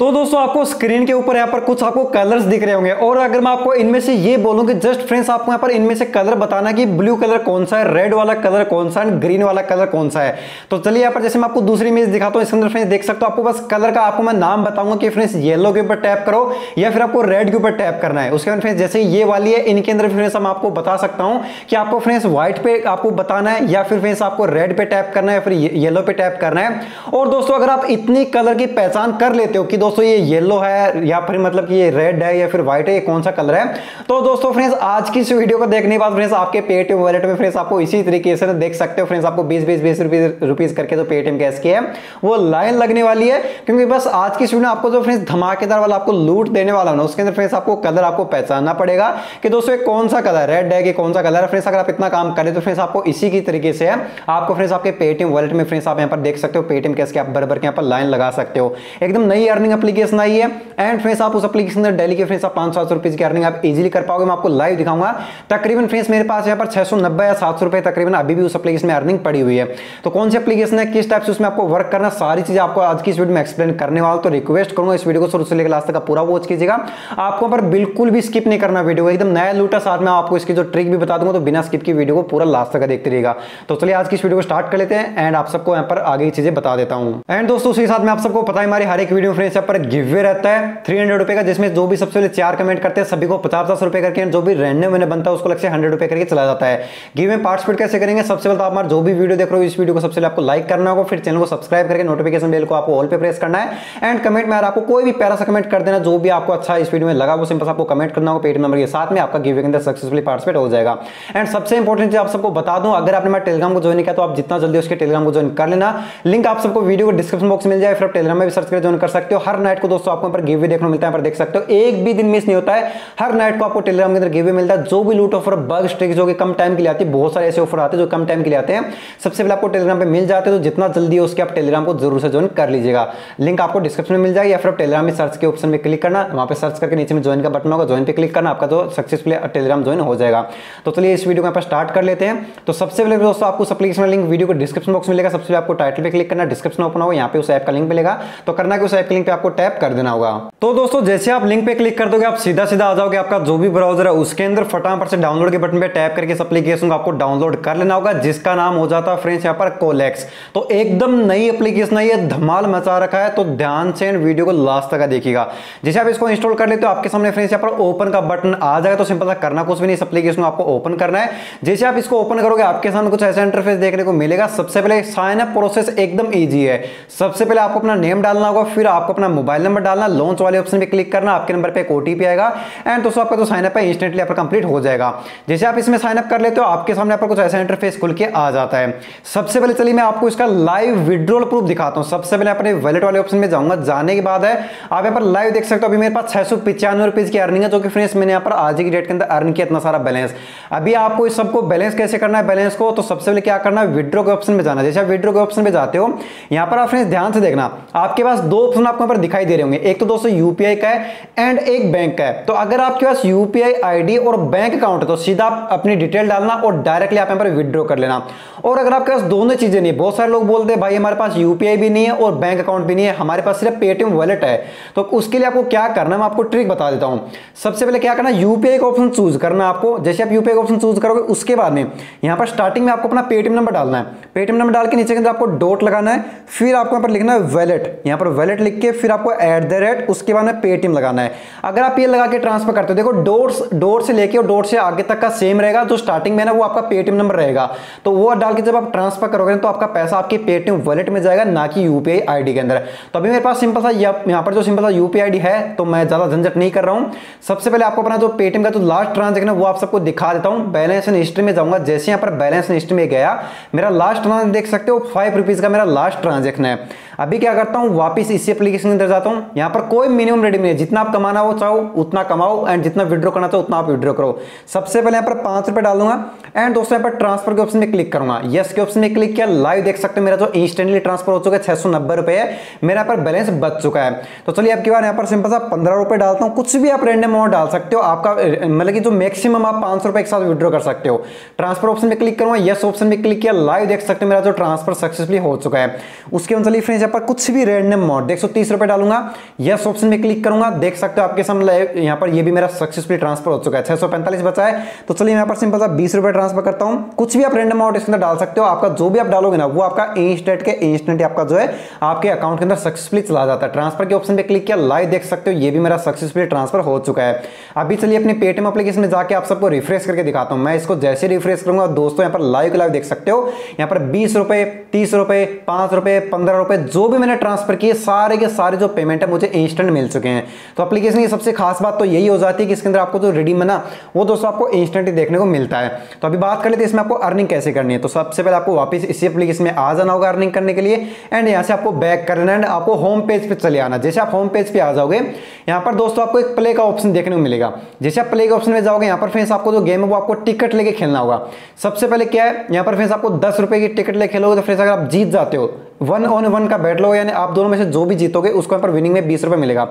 तो दोस्तों, आपको स्क्रीन के ऊपर यहाँ पर कुछ आपको कलर्स दिख रहे होंगे। और अगर मैं आपको इनमें से ये बोलूँ कि जस्ट फ्रेंड्स आपको यहाँ पर इनमें से कलर बताना कि ब्लू कलर कौन सा है रेड वाला कलर कौन सा है ग्रीन वाला कलर कौन सा है। तो चलिए यहाँ पर जैसे मैं आपको दूसरी इमेज दिखाता हूँ, इसके अंदर फ्रेंड्स देख सकते हो, आपको बस कलर का आपको मैं नाम बताऊँगा कि फ्रेंड्स येलो के ऊपर टैप करो या फिर आपको रेड के ऊपर टैप करना है। उसके बाद फ्रेंड्स जैसे ये वाली है, इनके अंदर फ्रेंड्स हम आपको बता सकता हूँ कि आपको फ्रेंड्स व्हाइट पे आपको बताना है या फिर फ्रेंड्स आपको रेड पे टैप करना है या फिर येलो पे टैप करना है। और दोस्तों, अगर आप इतनी कलर की पहचान कर लेते हो कि दोस्तों, ये येलो है, या फिर मतलब कि ये रेड है, या फिर व्हाइट है, ये कौन सा कलर है? तो दोस्तों फ्रेंड्स आज की इस वीडियो को देखने के बाद फ्रेंड्स आपके पेटीएम वॉलेट में फ्रेंड्स आपको इसी तरीके से देख सकते हो फ्रेंड्स आपको बीस बीस बीस रुपीज़ करके जो पेटीएम कैश की है, वो लाइन लगने वाली है, क्योंकि बस आज की वीडियो आपको जो फ्रेंड्स धमाकेदार वाला, आपको लूट देने वाला ना उसके अंदर फ्रेंड्स आपको कलर आपको पहचानना पड़ेगा कि दोस्तों कौन सा कलर रेड है कि कौन सा कलर है? फ्रेंड्स अगर आप इतना काम करें तो फ्रेंड्स आपको इसी की तरीके से, आपको फ्रेंड्स आपके पेटीएम वॉलेट में फ्रेंड्स आप यहाँ पर देख सकते हो पेटीएम कैश के आप बरबर के यहाँ पर लाइन लगा सकते हो। एकदम नई अर्निंग एप्लीकेशन आई है। एंड फ्रेंड्स, आप उस एप्लीकेशन में डेली के फ्रेंड्स, आप पाँच सौ रुपए की अर्निंग आप इजीली कर पाओगे। मैं आपको लाइव दिखाऊँगा। तकरीबन फ्रेंड्स, मेरे पास यहाँ पर छह सौ नब्बे या सात सौ रुपए तकरीबन अभी भी उस एप्लीकेशन में अर्निंग पड़ी हुई है। तो कौन सी एप्लीकेशन है? किस टाइप से उसमें आपको वर्क करना सारी चीज़ें आपको आज की इस वीडियो में एक्सप्लेन करने वाला तो रिक्वेस्ट करूँगा इस वीडियो को शुरू से लेकर लास्ट तक पूरा वॉच कीजिएगा। आपको पर बिल्कुल भी स्किप नहीं करना वीडियो एकदम नया लूटा साथ में आपको इसकी जो ट्रिक भी बता दूँगा तो बिना स्किप की वीडियो को पूरा लास्ट तक देखते रहेगा तो चलिए आज की इस वीडियो को स्टार्ट कर लेते हैं। एंड आप सबको यहाँ पर आगे चीज़ें बता देता हूँ। एंड दोस्तों, उसी साथ में आप सबको पता है, हमारी हर एक वीडियो फ्रेंड्स पर गिवे रहता है थ्री हंड्रेड रुपए का, जिसमें जो भी सबसे पहले चार कमेंट करते हैं, सभी को पचास पचास रुपए करके, जो भी रैंडम मैंने बनता है, उसको है हंड्रेड रुपए करके चला जाता है। गिव में पार्टिसिपेट कैसे करेंगे? सबसे पहले तो आप जो भी वीडियो देख रहे हो, इस वीडियो को सबसे पहले आपको लाइक करना होगा, फिर चैनल को सब्सक्राइब करके नोटिफिकेशन बेल को आपको ऑल पे प्रेस करना है। एंड कमेंट में आपको कोई भी पैरा सा कमेंट कर देना जो भी आपको अच्छा इस वीडियो में लगा, वो सिंपल आपको कमेंट करना होगा पेटीएम नंबर के साथ में आपका गिवे के अंदर सक्सेसफुली पार्टिसिपेट हो जाएगा। एंड सबसे इंपॉर्टेंट चीज़ आप सबको बता दूँ, अगर आपने मेरा टेलीग्राम को ज्वाइन किया तो आप जितना जल्दी उसके टेलीग्राम को ज्वाइन कर लेना। लिंक आप सबको वीडियो को डिस्क्रिप्शन बॉक्स मिल जाए फिर आप टेलीग्राम में भी सर्च कर ज्वाइन कर सकते हो। हर नाइट को दोस्तों आपको पर गिव देखने मिलता है पर देख सकते हो। एक भी दिन मिस नहीं होता है। हर नाइट को आपको टेलीग्राम के अंदर गिवे मिलता है। जो भी लूट ऑफ़र बग स्ट्रिक जो कि कम टाइम के लिए आती है, बहुत सारे ऐसे ऑफ़र आते हैं जो कम टाइम के लिए आते हैं। सबसे पहले आपको टेलीग्राम पे मिल जाते हैं तो जितना जल्दी हो उसके आप टेलीग्राम को ज़रूर से ज्वाइन कर लीजिएगा। लिंक आपको डिस्क्रिप्शन में मिल जाएगा या फिर आप टेलीग्राम में सर्च के ऑप्शन में क्लिक करना। वहाँ पे सर्च करके नीचे में ज्वाइन का बटन होगा ज्वाइन पे क्लिक करना, आपका जो सक्सेसफुली टेलीग्राम ज्वाइन हो जाएगा। तो चलिए इस वीडियो को यहाँ स्टार्ट कर लेते हैं। तो सबसे पहले दोस्तों आपको एप्लीकेशन लिंक वीडियो को डिस्क्रिप्शन बॉक्स मिलेगा। सबसे पहले आपको टाइटल पे क्लिक करना डिस्क्रिप्शन ओपन होगा, यहाँ पे उस ऐप का लिंक मिलेगा। तो करना कि उस ऐप के लिंक पे आपको टैप कर देना होगा। तो दोस्तों, जैसे आप लिंक पे क्लिक कर दोगे, आप सीधा सीधा आ जाओगे, आपका जो भी ब्राउज़र है, उसके अंदर फटाफट से डाउनलोड के बटन पे टैप करके इस एप्लीकेशन को आपको डाउनलोड कर लेना होगा, जिसका नाम हो जाता है फ्रेंड्स यहाँ पर कोलेक्स तो एकदम नई एप्लीकेशन है धमाल मचा रखा है तो ध्यान से वीडियो को लास्ट तक देखिएगा। जैसे आप इसको इंस्टॉल कर लेते हो, आपके सामने फ्रेंड्स यहाँ पर ओपन का बटन आ जाएगा तो सिंपल सा करना, कुछ भी नहीं, इस एप्लीकेशन को आपको ओपन करना है। जैसे आप इसको ओपन करोगे, आपके सामने कुछ ऐसा इंटरफेस देखने को मिलेगा, सबसे पहले साइन अप प्रोसेस एकदम ईजी है। सबसे पहले आपको अपना नेम डालना होगा, फिर आपको अपना मोबाइल नंबर डालना लॉन्च वाले ऑप्शन पे क्लिक करना, आपके नंबर पे एक ओटीपी आएगा एंड दोस्तों आपका जो साइन अप है इंस्टेंटली आपका कंप्लीट हो जाएगा। जैसे आप इसमें साइन अप कर लेते हो, आपके सामने आपको कुछ ऐसा इंटरफेस खुल के आ जाता है। सबसे पहले चलिए मैं आपको इसका लाइव विड्रॉल प्रूफ दिखाता हूँ। सबसे पहले अपने वैलेट वाले ऑप्शन में जाऊँगा, जाने के बाद है, आप यहाँ पर लाइव देख सकते हो, अभी मेरे पास छह सौ की अर्निंग है, जो कि फ्रेंड्स मैंने यहाँ पर आज की डेट के अंदर अर्न किया इतना सारा बैलेंस अभी आपको इस सबको बैलेंस कैसे करना है बैलेंस को तो सबसे पहले क्या करना है विड्रो के ऑप्शन में जाना जैसे आप विड्रो के ऑप्शन में जाते हो, यहाँ पर आप फ्रेंड्स ध्यान से देखना, आपके पास दो ऑप्शन आपको पर दिखाई दे रहे होंगे। एक तो दोस्तों यूपीआई का है एंड एक बैंक का है। तो अगर आपके पास यूपीआई आईडी और बैंक अकाउंट है तो सीधा अपनी डिटेल डालना और डायरेक्टली आप यहाँ पर विड्रॉ कर लेना। और अगर आपके पास दोनों चीज़ें नहीं, बहुत सारे लोग बोलते हैं, भाई, हमारे पास यूपीआई भी नहीं है और बैंक अकाउंट भी नहीं है, हमारे पास सिर्फ़ पेटीएम वॉलेट है। तो उसके लिए आपको क्या करना मैं आपको ट्रिक बता देता हूँ। सबसे पहले क्या करना यूपीआई का ऑप्शन चूज़ करना आपको। जैसे आप यूपीआई का ऑप्शन चूज़ करोगे, उसके बाद में यहाँ पर स्टार्टिंग में आपको अपना पेटीएम नंबर डालना है। पेटीएम नंबर डाल के नीचे के अंदर आपको डॉट लगाना है, फिर आपको यहाँ पर लिखना है वैलेट यहाँ पर वैलेट लिख के फिर आपको एट द रेट उसके बाद में पेटीएम लगाना है। अगर आप ये लगा के ट्रांसफ़र करते हो, देखो डोट डोट से लेके और डोट से आगे तक का सेम रहेगा, जो स्टार्टिंग में ना, वो आपका पेटीएम नंबर रहेगा। तो वो डाल के जब आप ट्रांसफ़र करोगे तो आपका पैसा आपके पेटीएम वॉलेट में जाएगा, ना कि यूपीआई आईडी के अंदर। तो अभी मेरे पास सिंपल सा यहाँ पर जो सिंपल सा यूपीआई आईडी है तो मैं ज़्यादा झंझट नहीं कर रहा हूँ। सबसे पहले आपको अपना जो पेटीएम का जो लास्ट ट्रांजेक्शन है, वो आप सबको दिखा देता हूँ। बैलेंस हिस्ट्री में जाऊँगा, जैसे यहाँ पर बैलेंस हिस्ट्री में गया, मेरा लास्ट ट्रांजेक्शन देख सकते हो फाइव रुपीज़ का मेरा लास्ट ट्रांजेक्शन है। अभी क्या करता हूँ, वापस इसी एप्लीकेशन के अंदर जाता हूँ। यहाँ पर कोई मिनिमम रेडी नहीं है। जितना आप कमाना हो, चाहो, उतना कमाओ एंड जितना विड्रॉ करना चाहो, उतना आप विड्रॉ करो। सबसे पहले यहाँ पर पाँच रुपए डालूँगा एंड दोस्तों यहाँ पर ट्रांसफ़र के ऑप्शन में क्लिक करूँगा। यस के ऑप्शन में क्लिक किया लाइव देख सकते हो मेरा जो इंस्टेंटली ट्रांसफ़र हो चुका है, छह सौ नब्बे रुपए है। मेरा पर बैलेंस बच चुका है। तो चलिए आपकी बार यहाँ पर सिंपल सा पंद्रह रुपए डालता हूँ। कुछ भी आप रेंडम अमाउंट डाल सकते हो। आपका मतलब कि जो मैक्सिमम आप पाँच रुपए एक साथ विड्रॉ कर सकते हो। ट्रांसफ़र ऑप्शन में क्लिक करूँगा। यस ऑप्शन में क्लिक किया लाइव देख सकते हो मेरा जो ट्रांसफ़र सक्सेसफुली हो चुका है। उसके चलिए फ्रेंड्स पर कुछ भी रैंडम सौ तीस रुपए डालूँगा यस ऑप्शन में क्लिक करूँगा, देख सकते हो आपके सामने यहाँ पर ये भी मेरा सक्सेसफुली ट्रांसफ़र हो चुका है, छह सौ पैंतालीस बचा है। तो चलिए यहाँ पर सिंपल सा बीस ट्रांसफ़र करता हूँ। कुछ भी आप रैंडम अमाउंट इसके अंदर डाल सकते हो, आपका जो भी आप डालोगे ना, वो आपका इंस्टेंट के इंस्टेंट आपका जो है, आपके अकाउंट के अंदर सक्सेसफुली चला जाता है। ट्रांसफ़र के ऑप्शन पे क्लिक किया, लाइव देख सकते हो, ये भी मेरा सक्सेसफुली ट्रांसफ़र हो चुका है। अभी चलिए अपने पेटीएम एप्लीकेशन में जाकर आप सबको रिफ्रेश करके दिखाता हूँ। मैं इसको जैसे रिफ्रेश करूँगा, दोस्तों, यहाँ पर लाइव लाइव देख सकते हो। यहाँ पर बीस रुपए, तीस रुपए, पाँच रुपए, पंद्रह रुपए, जो भी मैंने ट्रांसफ़र किए, सारे के सारे जो पेमेंट है, मुझे इंस्टेंट मिल चुके हैं। तो एप्लीकेशन की सबसे खास बात तो यही हो जाती है कि इसके अंदर आपको जो रिडीम है ना, वो दोस्तों आपको इंस्टेंट ही देखने को मिलता है। तो अभी बात कर लेते हैं, इसमें आपको अर्निंग कैसे करनी है। तो सबसे पहले आपको वापस इसी एप्लीकेशन में आ जाना होगा अर्निंग करने के लिए। एंड यहाँ से आपको बैक करना एंड आपको होम पेज पे चले आना। जैसे आप होम पेज पर आ जाओगे, यहाँ पर दोस्तों आपको एक प्ले का ऑप्शन देखने को मिलेगा। जैसे आप प्ले के ऑप्शन में जाओगे, यहाँ पर फ्रेंड्स आपको जो गेम है, वो आपको टिकट लेके खेलना होगा। सबसे पहले क्या है, यहाँ पर फ्रेंड्स आपको दस रुपए की टिकट लेके खेलोगे। तो फ्रेंड्स अगर आप जीत जाते हो वन ऑन वन का बैट लो यानी आप दोनों में से जो भी जीतोगे, उसको यहाँ पर विनिंग में बीस रुपए मिलेगा।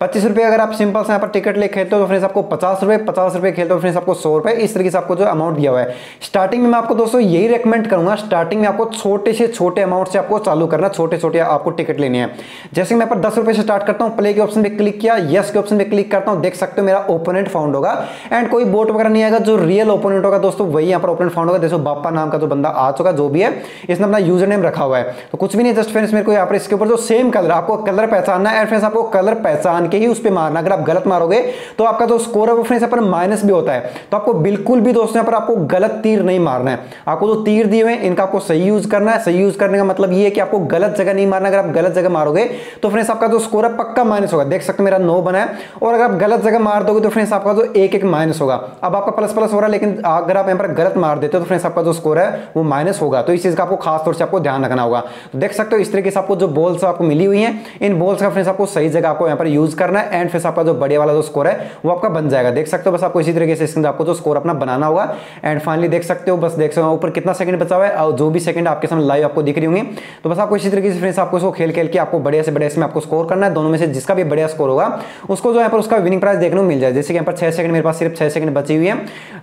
पच्चीस रुपए अगर आप सिंपल से यहाँ पर टिकट ले खेलते हो तो फ्रेंड्स आपको पचास रुपए पचास रुपए खेलते हो फ्रेंड्स आपको सौ रुपए, इस तरीके से आपको जो अमाउंट दिया हुआ है। स्टार्टिंग में मैं आपको दोस्तों यही रिकमेंड करूँगा स्टार्टिंग में आपको छोटे से छोटे अमाउंट से आपको चालू करना, छोटे छोटे आपको टिकट लेने है। जैसे मैं पर दस रुपए से स्टार्ट करता हूँ प्ले के ऑप्शन में क्लिक किया यस के ऑप्शन में क्लिक करता हूँ, देख सकते हो मेरा ओपोनेंट फाउंड होगा। एंड कोई बोट वगैरह नहीं आएगा, जो रियल ओपोनेंट होगा दोस्तों, वही यहाँ पर ओपोनेंट फाउंड होगा। देखो बापा नाम का जो बंदा आ चुका, जो भी है, इसने अपना यूज़र नेम रखा हुआ है। तो कुछ भी नहीं जस्ट फ्रेंड्स मेरे को यहाँ पर इसके ऊपर जो सेम कलर आपको कलर पहचानना है फ्रेंड्स आपको कलर पहचान के ही उस पर मारना अगर आप गलत मारोगे तो आपका जो स्कोर है वो फ्रेंड्स यहाँ पर माइनस भी होता है। तो आपको बिल्कुल भी दोस्तों, यहाँ पर आपको गलत तीर नहीं मारना है। आपको जो तीर दिए हुए इनका आपको सही यूज़ करना है। सही यूज़ करने का मतलब ये है कि आपको गलत जगह नहीं मारना। अगर आप गलत जगह मारोगे तो फ्रेंड्स आपका जो स्कोर है पक्का माइनस होगा। देख सकते मेरा नौ बना है। और अगर आप गलत जगह मार दोगे तो फ्रेंड्स आपका जो एक एक माइनस होगा। अब आपका प्लस प्लस हो रहा है, लेकिन अगर आप यहाँ पर गलत मार देते हो तो फ्रेंड्स आपका जो स्कोर है वो माइनस होगा। तो इस चीज़ का आपको खास तौर से आपको ध्यान रखना होगा। देख सकते हो इस तरीके से आपको जो बॉल्स आपको मिली हुई है, इन बॉल्स का फ्रेंड्स आपको सही जगह आपको यहाँ पर यूज़ करना है एंड फिर आपका जो बड़े वाला जो स्कोर है, वो आपका बन जाएगा। देख सकते हो बस आपको इसी तरीके से आपको जो स्कोर अपना बनाना होगा। एंड फाइनली देख सकते हो बस देख सकते हो ऊपर कितना सेकंड बचा हुआ है और जो भी सेकंड आपके सामने लाइव आपको दिख रही होंगी। तो बस आपको इसी तरीके से फ्रेंड्स आपको इसको खेल खेल के आपको बढ़िया से बढ़िया इसमें आपको स्कोर करना है। दोनों में से जिसका भी बढ़िया स्कोर होगा, उसको जो यहाँ पर उसका विनिंग प्राइस देखने को मिल जाए। जैसे कि यहाँ पर छह सेकंड मेरे पास सिर्फ़ छह सेकंड बची हुई है।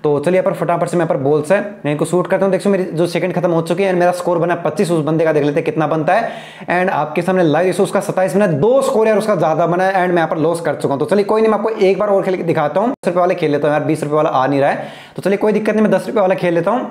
तो चलिए यहाँ पर फटाफट से मैं पर बॉल्स है, मैं इनको शूट करता हूँ। देखो मेरी जो सेकंड खत्म हो चुकी है मेरा स्कोर बना पच्चीस, उस बंदे का देख लेते कितना बनता है। एंड आपके सामने लाइव इशू उसका सत्ताईस बना दो स्कोर यार उसका ज़्यादा बना है एंड मैं यहाँ पर लॉस कर चुका हूँ। तो चलिए कोई नहीं, मैं आपको एक बार और खेल दिखाता हूँ। दस रुपए वाले खेल लेता हूँ यार, बीस रुपए वाला आ नहीं रहा है। तो चलिए कोई दिक्कत नहीं, मैं दस रुपए वाला खेल लेता हूँ।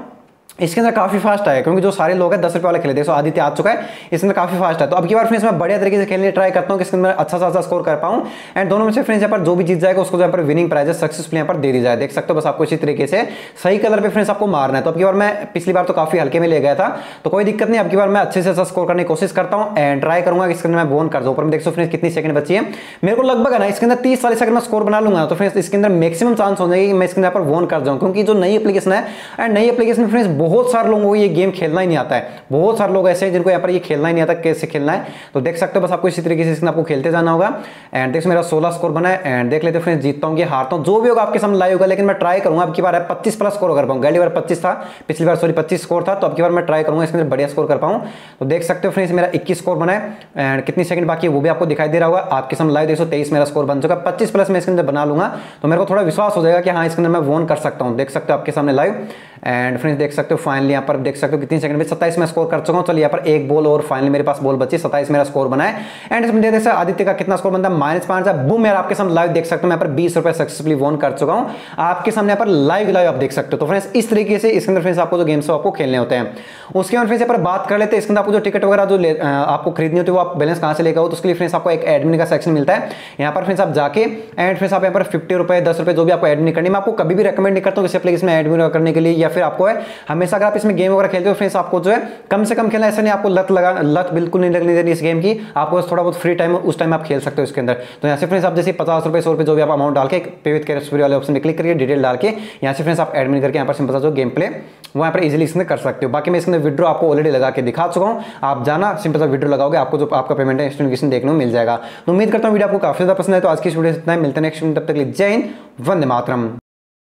इसके अंदर काफ़ी फास्ट आया क्योंकि जो सारे लोग हैं, दस रुपए वाले खेले देखो आदित्य आ चुका है। इसके अंदर काफ़ी फास्ट है। तो अब की बार फ्रेंड्स मैं बढ़िया तरीके से खेलने ट्राई करता हूँ कि इसके अंदर अच्छा सा अच्छा स्कोर कर पाऊँ। एंड दोनों में से फ्रेंड्स यहाँ पर जो भी जीत जाएगा, उसको यहाँ पर विनिंग प्राइजेस सक्सेसफुल यहाँ पर दे दी जाए। देख सकते हो बस आपको इसी तरीके से सही कलर पर फ्रेंड्स आपको मारना है। तो अब की बार मैं पिछली बार तो काफ़ी हल्के में ले गया था तो कोई दिक्कत नहीं, अब की बार मैं अच्छे से अच्छा स्कोर करने की कोशिश करता हूँ एंड ट्राई करूँगा इसके अंदर मैं बोन कर दूँ। ऊपर में देख सो फ्रेंड्स कितनी सेकंड बची है। मेरे को लगभग है ना, इसके अंदर तीस चालीस सेकंड में स्कोर बना लूँगा तो फ्रेंड्स इसके अंदर मैक्सिमम चांस हो जाएगी कि मैं इसके अंदर पर वोन कर जाऊँ, क्योंकि जो नई एप्लीकेशन है एंड नई एप्लीकेशन फ्रेंड्स बहुत सारे लोगों को ये गेम खेलना ही नहीं आता है। बहुत सारे लोग ऐसे हैं जिनको यहाँ पर ये खेलना ही नहीं आता कैसे खेलना है। तो देख सकते हो बस आपको इसी तरीके से इसमें आपको खेलते जाना होगा। एंड देखो मेरा सोलह स्कोर बना है। एंड देख लेते फ्रेंड्स जीतता हूँ कि हारता हूँ। जो भी होगा आपके सामने लाइव होगा, लेकिन मैं ट्राई करूँगा। आपकी बार पच्चीस प्लस स्कोर कर पाऊँ। गली बार पच्चीस था, पिछली बार सॉरी पच्चीस स्कोर था। तो आपकी बार मैं ट्राई करूँगा अंदर बढ़िया स्कोर कर पाऊँ। तो देख सकते हो फ्रेंड्स मेरा इक्कीस स्कोर बना है। एंड कितनी सेकंड बाकी है, वो भी आपको दिखाई दे रहा होगा। आपके सामने लाइव देखो तेईस मेरा स्कोर बन चुका है। पच्चीस प्लस मैं इसके अंदर बना लूँगा। तो मेरे को थोड़ा विश्वास हो जाएगा कि हाँ इसके अंदर मैं वोन कर सकता हूँ। देख सकते हो आपके सामने लाइव एंड फ्रेंड्स देख सकते हो फाइनली यहाँ पर देख सकते हो कितनी सेकंड में सत्ताईस में स्कोर कर चुका हूँ। चलिए यहाँ पर एक बॉल और फाइनली मेरे पास बॉल बची। सत्ताईस मेरा स्कोर बना है। एंड इसमें देख सकते आदित्य का कितना स्कोर बनता है? माइनस पाँच है। बूम यार आपके सामने लाइव देख सकते हो, मैं पर बीस रुपए सक्सेसफुली वोन कर चुका हूँ। आपके सामने यहाँ पर लाइव लाइव आप देख सकते हो। तो फ्रेंड्स इस तरीके से, इसके अंदर फ्रेंड्स आपको जो गेम्स आपको खेलने होते हैं। उसके बाद फ्रेंड्स यहाँ पर बात कर लेते हैं। इसके अंदर आपको जो टिकट वगैरह जो आपको खरीदनी होती है, वो आप बैलेंस कहाँ से लेकर हो तो उसके लिए फ्रेंड्स आपको एक एडमिन का सेक्शन मिलता है। यहाँ पर फ्रेंड्स आप जाके एंड फ्रेंड्स आप यहाँ पर फिफ्टी रुपए, दस रुपए, जो भी आपको एडमिन करनी मैं आपको कभी भी रिकमेंड नहीं करता हूँ किसी में एडमिन करने के लिए या फिर आपको है, हमेशा अगर आप इसमें गेम वगैरह खेलते हो फ्रेंड्स आपको जो है, कम से कम खेलना, ऐसा नहीं, आपको लत लगा, लत बिल्कुल नहीं लगनी देनी इस गेम की। आपको थोड़ा बहुत फ्री टाइम उस टाइम आप खेल सकते हो इसके अंदर। तो यहाँ से फ्रेंड्स आप जैसे पचास रुपए, सौ रुपए जो भी आप अमाउंट डाल के पे विथ कैरेक्टर वाले ऑप्शन में क्लिक करिए डिटेल डाल के, यहाँ से फ्रेंड्स आप एडमिन करके यहाँ पर सिंपल जो गेम प्ले वो यहाँ पर इजिली इसमें कर सकते हो। बाकी मैं अंदर विड्रो आपको ऑलरेडी लगा के दिखा चुका हूँ। आप जाना सिंपल सा विड्रो लगाओगे, आपको जो, आपका पेमेंट है नोटिफिकेशन देखने को मिल जाएगा। तो उम्मीद करता हूँ वीडियो आपको काफ़ी ज़्यादा पसंद है तो आज की वीडियो इतना मिलते हैं नेक्स्ट तब तक जय हिंद, वंदे मातरम।